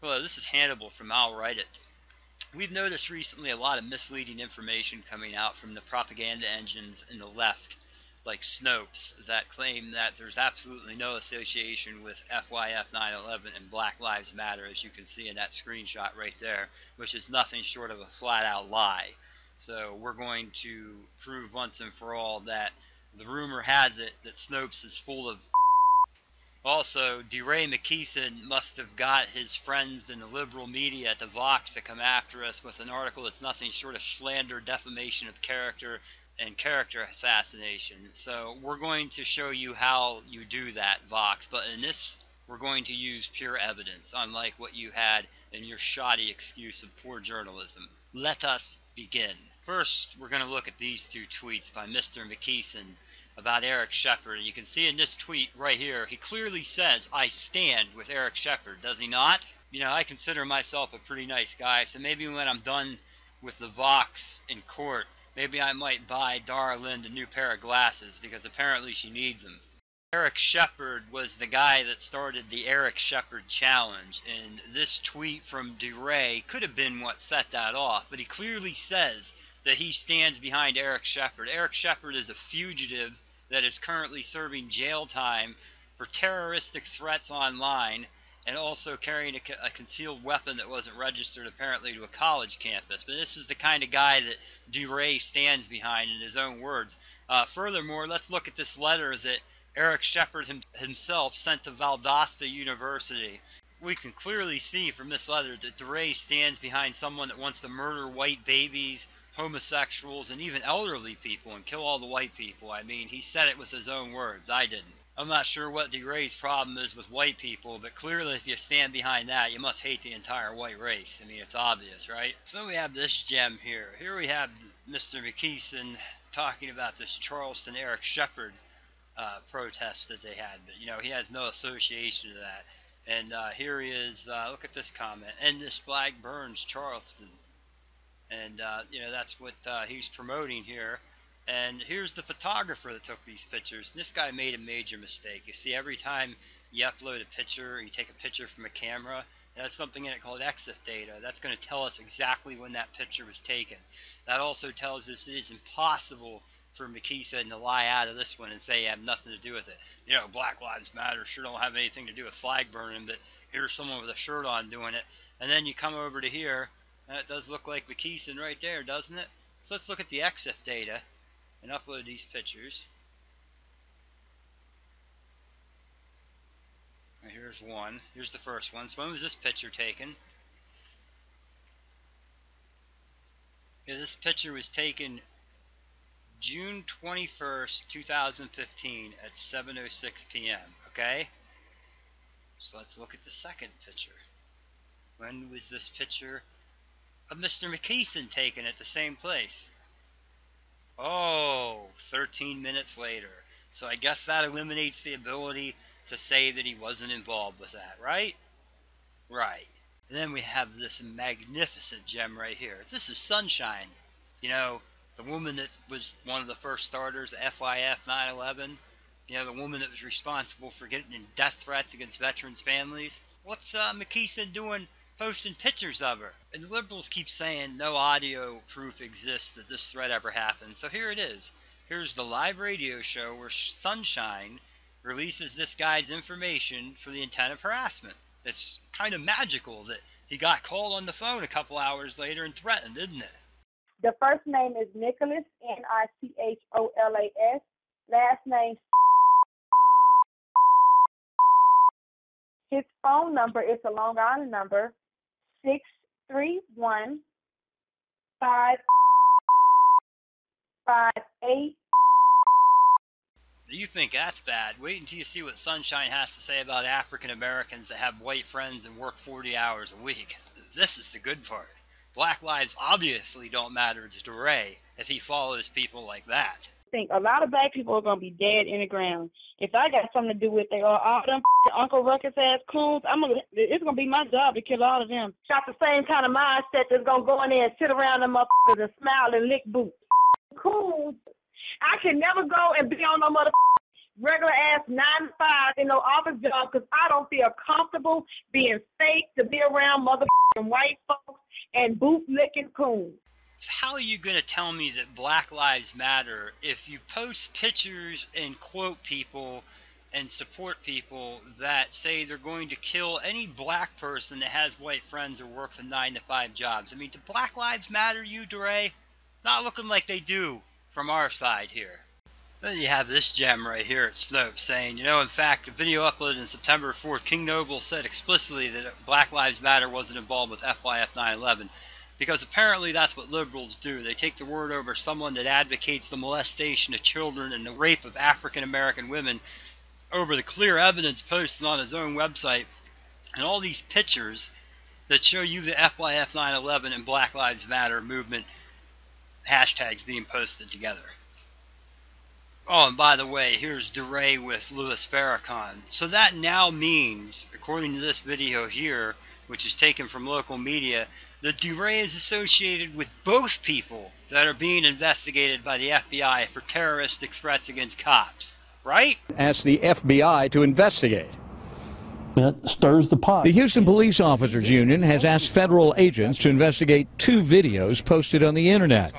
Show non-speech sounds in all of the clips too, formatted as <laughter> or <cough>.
Hello, this is Hannibal from I'll Write It. We've noticed recently a lot of misleading information coming out from the propaganda engines in the left, like Snopes, that claim that there's absolutely no association with FYF 9/11 and Black Lives Matter, as you can see in that screenshot right there, which is nothing short of a flat-out lie. So we're going to prove once and for all that the rumor has it that Snopes is full of also, DeRay McKesson must have got his friends in the liberal media at the Vox to come after us with an article that's nothing short of slander, defamation of character, and character assassination. So we're going to show you how you do that, Vox. But in this, we're going to use pure evidence, unlike what you had in your shoddy excuse of poor journalism. Let us begin. First, we're going to look at these two tweets by Mr. McKesson about Eric Sheppard. And you can see in this tweet right here, he clearly says, I stand with Eric Sheppard, does he not? You know, I consider myself a pretty nice guy, so maybe when I'm done with the Vox in court, maybe I might buy Dara Lind a new pair of glasses, because apparently she needs them. Eric Sheppard was the guy that started the Eric Sheppard Challenge, and this tweet from DeRay could have been what set that off, but he clearly says that he stands behind Eric Sheppard. Eric Shepherd is a fugitive that is currently serving jail time for terroristic threats online and also carrying a, a, concealed weapon that wasn't registered apparently to a college campus. But this is the kind of guy that DeRay stands behind in his own words. Uh, furthermore, let's look at this letter that Eric Sheppard him, himself sent to Valdosta University. We can clearly see from this letter that DeRay stands behind someone that wants to murder white babies, homosexuals, and even elderly people and kill all the white people. I mean, he said it with his own words. I didn't. I'm not sure what DeRay's problem is with white people, but clearly if you stand behind that, you must hate the entire white race. I mean, it's obvious, right? So we have this gem here. Here we have Mr. McKesson talking about this Charleston Eric Sheppard uh, protest that they had, but you know, he has no association to that. And uh, here he is, uh, look at this comment, and this flag burns Charleston and uh, you know that's what uh, he's promoting here. And here's the photographer that took these pictures. This guy made a major mistake. You see, every time you upload a picture, you take a picture from a camera, has something in it called EXIF data. That's going to tell us exactly when that picture was taken. That also tells us it is impossible for McKesson to lie out of this one and say I have nothing to do with it. You know, Black Lives Matter sure don't have anything to do with flag burning, but here's someone with a shirt on doing it. And then you come over to here, that does look like McKesson right there, doesn't it? So let's look at the EXIF data and upload these pictures. Right, here's one. Here's the first one. So when was this picture taken? Yeah, this picture was taken June 21st, 2015 at 7.06 p.m. Okay? So let's look at the second picture. When was this picture of Mr. McKesson taken at the same place. Oh, 13 minutes later. So I guess that eliminates the ability to say that he wasn't involved with that, right? Right. And then we have this magnificent gem right here. This is Sunshine. You know, the woman that was one of the first starters FYF 9/11. You know, the woman that was responsible for getting death threats against veterans' families. What's uh, McKesson doing posting pictures of her. And the liberals keep saying no audio proof exists that this threat ever happened. So here it is. Here's the live radio show where Sunshine releases this guy's information for the intent of harassment. It's kind of magical that he got called on the phone a couple hours later and threatened, isn't it? The first name is Nicholas, N I C H O L A S. Last name. His phone number is a Long Island number, six three one five five eight. You think that's bad? Wait until you see what Sunshine has to say about African Americans that have white friends and work 40 hours a week. This is the good part. Black lives obviously don't matter to DeRay if he follows people like that. Think a lot of black people are to be dead in the ground if I got something to do with it, or all them <laughs> Uncle Ruckus ass coons, I'm gonna, it's gonna be my job to kill all of them. Got the same kind of mindset that's gonna go in there and sit around them motherfuckers and smile and lick boots. Coons, I can never go and be on no mother <laughs> regular ass nine to five in no office job because I don't feel comfortable being fake to be around motherfucking <laughs> white folks and boot licking coons. How are you going to tell me that Black Lives Matter if you post pictures and quote people and support people that say they're going to kill any black person that has white friends or works a 9 to 5 jobs? I mean, do Black Lives Matter you, DeRay? Not looking like they do from our side here. Then you have this gem right here at Snopes saying, you know, in fact, a video uploaded in September 4th, King Noble said explicitly that Black Lives Matter wasn't involved with FYF 9/11 because apparently that's what liberals do. They take the word over someone that advocates the molestation of children and the rape of African American women over the clear evidence posted on his own website and all these pictures that show you the FYF 9/11 and Black Lives Matter movement hashtags being posted together. Oh, and by the way, here's DeRay with Louis Farrakhan. So that now means, according to this video here, which is taken from local media, that DeRay is associated with both people that are being investigated by the FBI for terroristic threats against cops. Right? Asked the FBI to investigate. That stirs the pot. The Houston Police Officers Union has asked federal agents to investigate two videos posted on the internet.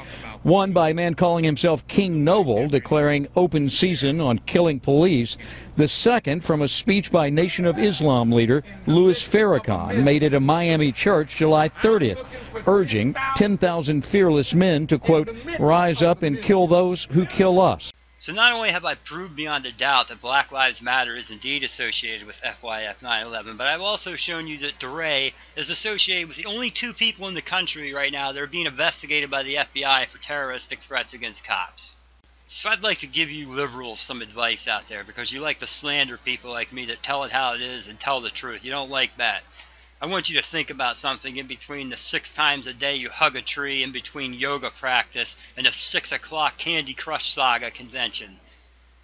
One by a man calling himself King Noble, declaring open season on killing police. The second from a speech by Nation of Islam leader Louis Farrakhan, made at a Miami church July 30th, urging 10,000 fearless men to, quote, rise up and kill those who kill us. So not only have I proved beyond a doubt that Black Lives Matter is indeed associated with FYF 9/11, but I've also shown you that DeRay is associated with the only two people in the country right now that are being investigated by the FBI for terroristic threats against cops. So I'd like to give you liberals some advice out there because you like to slander people like me that tell it how it is and tell the truth. You don't like that. I want you to think about something in between the six times a day you hug a tree, in between yoga practice, and the six o'clock Candy Crush Saga convention.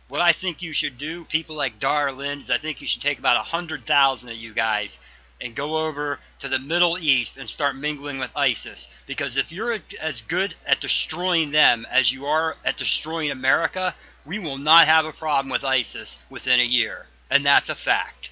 What I think you should do, people like Dara Lind, is I think you should take about a hundred thousand of you guys and go over to the Middle East and start mingling with ISIS. Because if you're as good at destroying them as you are at destroying America, we will not have a problem with ISIS within a year. And that's a fact.